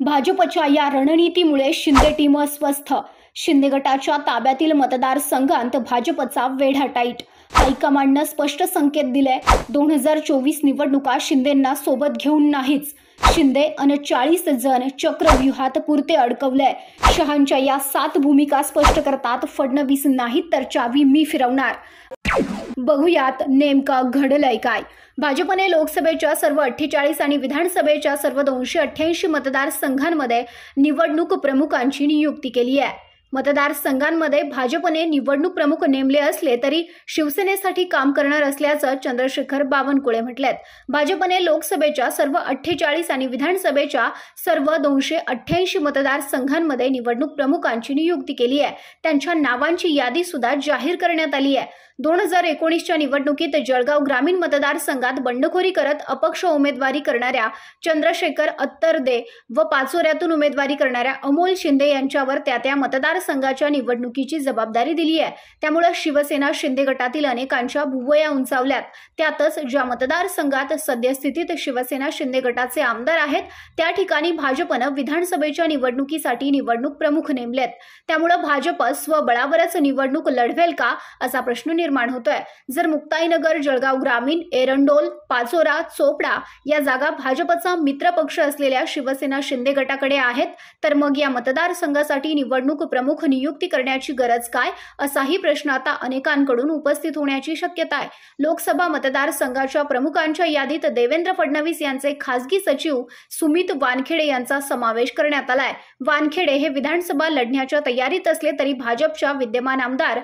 भाजपच्या या रणनीतीमुळे शिंदे टीम अस्वस्थ. शिंदे गटाच्या ताब्यातील मतदारसंघांत भाजपचा वेढा टाईट. हायकमांडनं स्पष्ट संकेत दिले दोन हजार चोवीस निवडणुका शिंदेंना सोबत घेऊन नाहीच. शिंदे अन चाळीस जण चक्रव्यूहात पुरते अडकवलंय. शहांच्या या सात भूमिका स्पष्ट करतात फडणवीस नाहीत तर चावी मी फिरवणार. बघूयात नेमकं घडलंय काय. भाजपने लोकसभेच्या सर्व अठ्ठेचाळीस आणि विधानसभेच्या सर्व दोनशे अठ्ठ्याऐंशी मतदारसंघांमध्ये निवडणूक प्रमुखांची नियुक्ती केली आहे. मतदारसंघांमध्ये भाजपने निवडणूक प्रमुख नेमले असले तरी शिवसेनेसाठी काम करणार असल्याचं चंद्रशेखर बावनकुळे म्हटलेत. भाजपने लोकसभेच्या सर्व अठ्ठेचाळीस आणि विधानसभेच्या सर्व दोनशे अठ्ठ्याऐंशी मतदारसंघांमध्ये निवडणूक प्रमुखांची नियुक्ती केली आहे. त्यांच्या नावांची यादी सुद्धा जाहीर करण्यात आली आहे. दोन हजार एकोणीसच्या निवडणुकीत जळगाव ग्रामीण मतदारसंघात बंडखोरी करत अपक्ष उमेदवारी करणाऱ्या चंद्रशेखर अत्तरदे व पाचोऱ्यातून उमेदवारी करणाऱ्या अमोल शिंदे यांच्यावर त्या त्या मतदारसंघाच्या निवडणुकीची जबाबदारी दिली आहे. त्यामुळे शिवसेना शिंदे गटातील अनेकांच्या भुवया उंचावल्यात. त्यातच ज्या मतदारसंघात सद्यस्थितीत शिवसेना शिंदे गटाचे आमदार आहेत त्या ठिकाणी भाजपनं विधानसभेच्या निवडणुकीसाठी निवडणूक प्रमुख नेमलेत. त्यामुळे भाजप स्वबळावरच निवडणूक लढवेल का असा प्रश्न निर्माण होत आहे जर मुक्ताईनगर जळगाव ग्रामीण एरंडोल पाचोरा चोपडा या जागा भाजपचा मित्रपक्ष असलेल्या शिवसेना शिंदे गटाकडे आहेत तर मग या मतदारसंघासाठी निवडणूक प्रमुख नियुक्ती करण्याची गरज काय? असाही प्रश्न आता अनेकांकडून उपस्थित होण्याची शक्यता आहे. लोकसभा मतदारसंघाच्या प्रमुखांच्या यादीत देवेंद्र फडणवीस यांचे खासगी सचिव सुमित वानखेडे यांचा समावेश करण्यात आलाय. वानखेडे हे विधानसभा लढण्याच्या तयारीत असले तरी भाजपच्या विद्यमान आमदार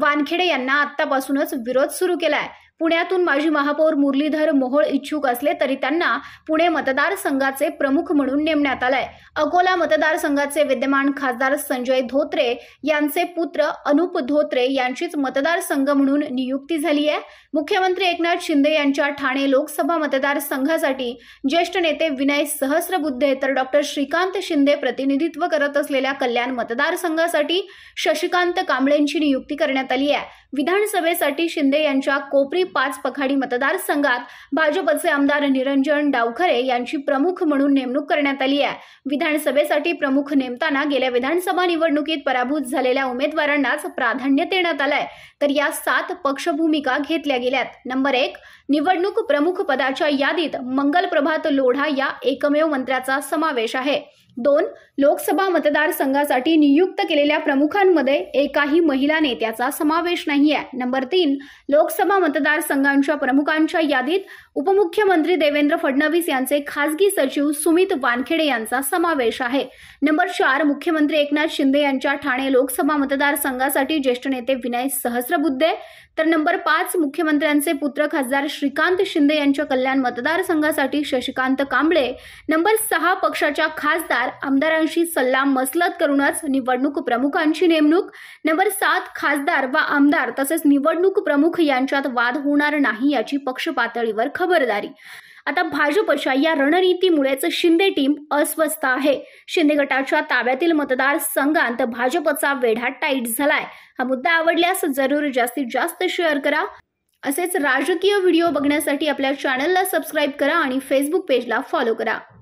वानखेडे यांना आतापासूनच विरोध सुरू केलाय. पुण्यातून माजी महापौर मुरलीधर मोहोळ इच्छुक असले तरी त्यांना पुणे मतदारसंघाचे प्रमुख म्हणून नेमण्यात आलंय. अकोला मतदारसंघाचे विद्यमान खासदार संजय धोत्रे यांचे पुत्र अनुप धोत्रे यांचीच मतदारसंघ म्हणून नियुक्ती झाली आहे मुख्यमंत्री एकनाथ शिंदे यांच्या ठाणे लोकसभा मतदारसंघासाठी ज्येष्ठ नेते विनय सहस्रबुद्धे तर डॉक्टर श्रीकांत शिंदे प्रतिनिधित्व करत असलेल्या कल्याण मतदारसंघासाठी शशिकांत कांबळेंची नियुक्ती करण्यात आली आहे विधानसभेसाठी शिंदे यांच्या कोपरी पाच पखाडी मतदारसंघात भाजपचे आमदार निरंजन डावखरे यांची प्रमुख म्हणून नेमणूक करण्यात आली आहे. विधानसभेसाठी प्रमुख नेमताना गेल्या विधानसभा निवडणुकीत पराभूत झालेल्या उमेदवारांनाच प्राधान्य देण्यात आलंय. तर या सात पक्षभूमिका घेतल्या गेल्यात. नंबर एक निवडणूक प्रमुख पदाच्या यादीत मंगल प्रभात लोढा या एकमेव मंत्र्याचा समावेश आहे. दोन लोकसभा मतदारसंघासाठी नियुक्त केलेल्या प्रमुखांमध्ये एकाही महिला नेत्याचा समावेश नाही आहे नंबर तीन लोकसभा मतदारसंघांच्या प्रमुखांच्या यादीत उपमुख्यमंत्री देवेंद्र फडणवीस यांचे खासगी सचिव सुमित वानखेडे यांचा समावेश आहे. नंबर चार मुख्यमंत्री एकनाथ शिंदे यांच्या ठाणे लोकसभा मतदारसंघासाठी ज्येष्ठ नेते विनय सहस्रबुद्धे. तर नंबर पाच मुख्यमंत्र्यांचे पुत्र खासदार श्रीकांत शिंदे यांच्या कल्याण मतदारसंघासाठी शशिकांत कांबळे. नंबर सहा पक्षाच्या खासदार आमदारांशी सल्ला मसलत करूनच निवडणूक प्रमुखांची नेमणूक. नंबर सात खासदार व आमदार तसेच निवडणूक प्रमुख यांच्यात वाद होणार नाही याची पक्ष पातळीवर खबरदारी. आता भाजपच्या या रणनीतीमुळेच शिंदे टीम अस्वस्थ आहे. शिंदे गटाच्या ताब्यातील मतदारसंघात भाजपचा वेढा टाईट झालाय. हा मुद्दा आवडल्यास जरूर जास्तीत जास्त शेअर करा. असेच राजकीय व्हिडिओ बघण्यासाठी आपल्या चॅनलला सबस्क्राईब करा आणि फेसबुक पेजला फॉलो करा.